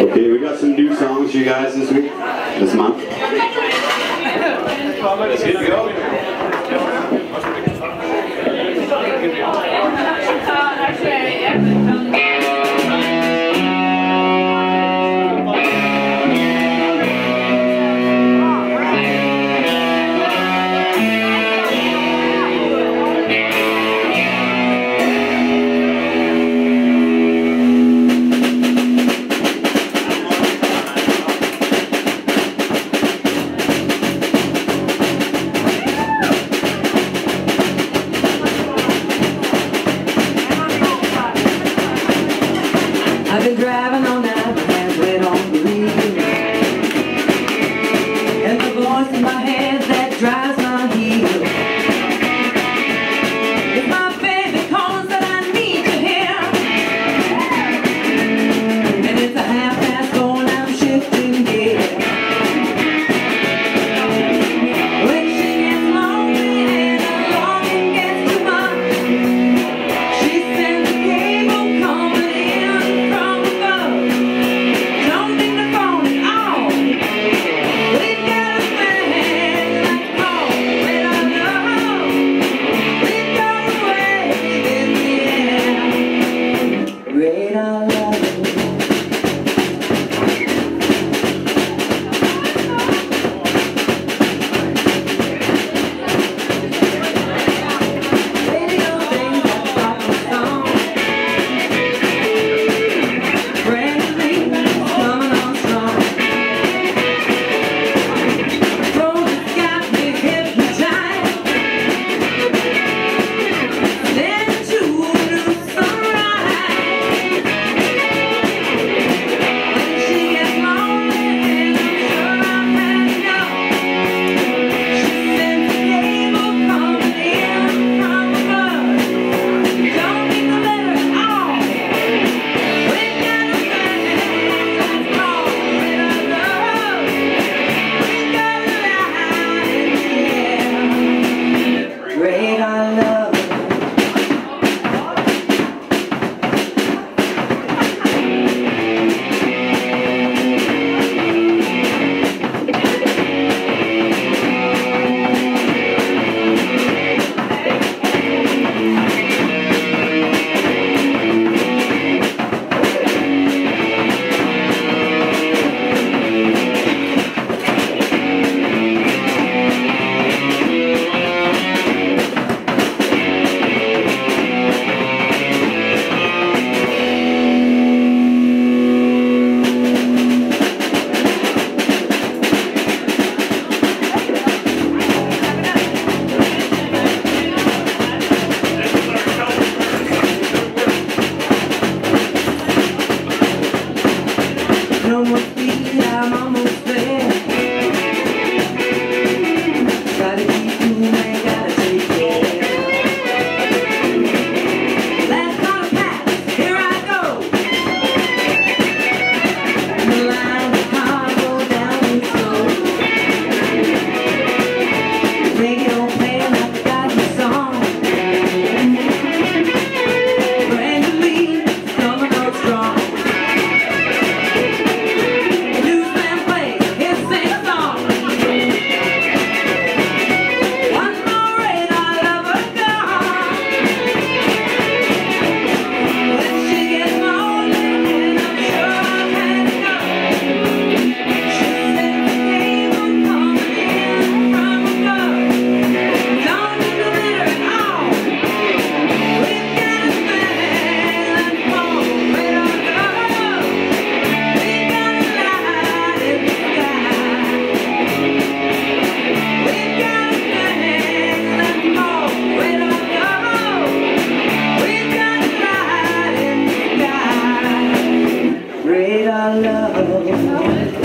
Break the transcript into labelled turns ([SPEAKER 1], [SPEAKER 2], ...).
[SPEAKER 1] Okay, we got some new songs for you guys this week, this month.
[SPEAKER 2] Let's get going.
[SPEAKER 3] I've been driving all night. Thank you.